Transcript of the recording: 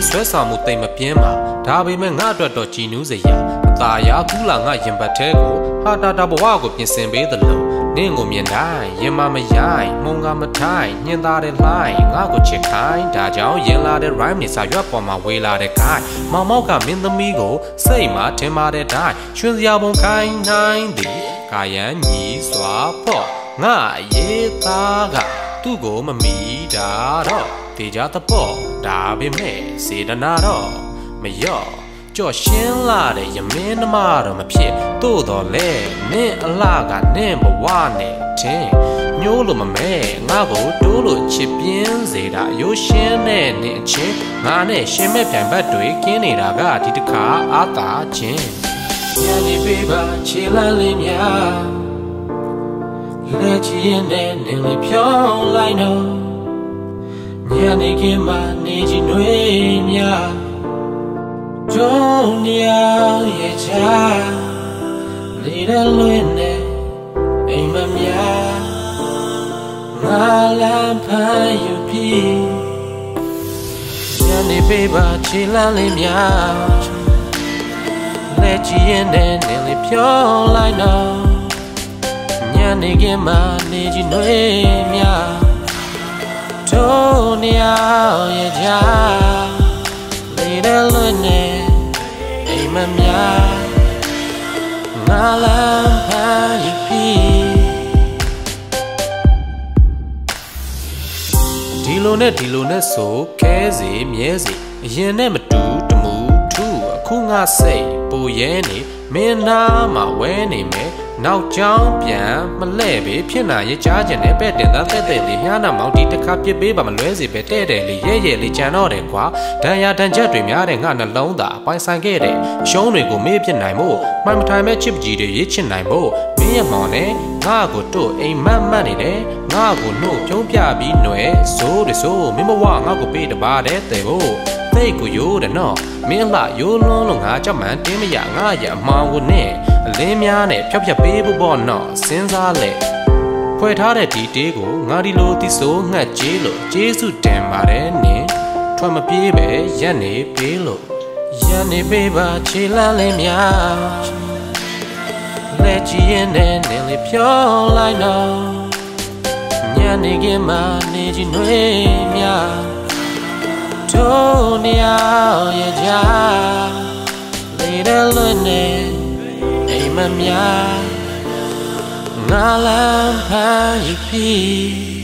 င်းဆွဲဆောင်မှုတိမ်မပြင်းပါဒါပေမဲ့ငါအတွက်တော့ကြည်နူးစရာအသာရကူးလာငါရင်ပတ်သေးကိုဟာတာတာဘဝကိုပြင်ဆင်ပေးသလိုနင့်ကိုမြင်တိုင်းရင်မမရိုင်းမှုံကမထိုင်ညင်သားတဲ့လှိုင်းငါကိုချစ်ခိုင်းဒါကြောင့်ရင်လာတဲ့ rhyme နေစာရွက်ပေါ်မှာဝေးလာတဲ့ guy မောင်မောက်ကမင်းသမီးကိုစိတ်မှာထင်ပါတဲ့တိုင်းရွှင်စရာပုံခိုင်းနိုင်သည်ကာယံညီစွာဖို့ငါရေးသားက သူ့ကိုမမီတာတော့တေကြသပေါ့ဒါပေမဲ့စေတနာတော့မရော့ကြော့ရှင်းလာတဲ့ယမင်းနှမတော့မဖြစ်သို့တော်လဲနင့်အလားကနင့်ဘဝနဲ့ချင်းညိုးလို့မမဲငါကိုတိုးလို့ချစ်ပြင်းစေတာရိုးရှင်းတဲ့နင့်အချင်းငါနဲ့ရှင်မဲ့ပြန်ဘက်တွေကင်းနေတာကဒီတစ်ခါအာသာချင်းညနေပေးပါခြေလန်းလေးများ လက်ချီနဲ့နေလေပြောင်းလိုက်တော့ညနေခင်းမှာနေချင်တွေများကြုံနေရရဲ့ချာလေရလွင်နေအိမ်မများငါလာဖာယူပြီညနေပေးပါချီလန်းလေးများလက်ချီနဲ့နေလေပြောင်းလိုက်တော့ နေခင်းမှနေကြည့်နှွေးများတို့နေရဲ့ကြားလေးတဲ့လွတ်နေအိမ်မများငါလမ်းဖမ်းယူပြီးဒီလိုနဲ့ဒီလိုနဲ့ဆိုခဲစီမြဲစီအရင်နဲ့မတူတမူထူအခုငါစိတ်ပူရဲနေမင်းနာမှာဝဲနေမယ် နောက်ကြောင်းပြန်မလဲပဲဖြစ်နာရကြားကျင်တဲ့ပဲ့တင်သားတဲ့တဲ့လေးမြားနာမောင်တီတစ်ခါပြစ်ပေးပါမလွဲစေပဲတဲ့တဲ့လေးရဲရဲလေးကြံတော့တယ်ကွာဒဏ်ရာဒဏ်ချက်တွေများတဲ့ငါနှလုံးသားပိုင်ဆိုင်ခဲ့တဲ့အရှုံးတွေကိုမေ့ပြစ်နိုင်ဖို့မှန်မထိုင်မဲ့ချစ်ပကြီးတွေရေးချစ်နိုင်ဖို့မင်းရမောင်နဲ့ငါကိုတို့အိမ်မက်မက်နေတယ်ငါကိုနှုတ်ပြုံးပြပြီးຫນွယ်ဆိုးတယ်ဆိုးမင်းမဝငါကိုပေးတပါတဲ့တဲ့ဖို့သိတ်ကိုရိုးတယ်နော်မင်းလှရိုးလွန်းလို့ငါကြောက်မှန်တင်းမရငါရအမောင်ကိုနဲ့အ လင်းများနဲ့ဖြောက်ဖြက်ပေးဖို့ပေါ့နော်စဉ်းစားလေဖွဲ့ထားတဲ့ဒီတေးကိုငါဒီလိုသီဆိုးငှက်ကြေးလို့ကျေးဇူးတင်ပါတယ်နင်ထွက်မပြေးပဲရက်နေပေးလို့ရက်နေပေးပါခြေလန်းလေးများလက်ကြည့်ရင်နဲ့နင်လေးဖြောင်းလိုက်တော့ညနေခင်းမှနေချင်နှွေးများတို့နေရဲ့ကြားလေးတဲ့လွတ်နေ mamia Ngalam hajipi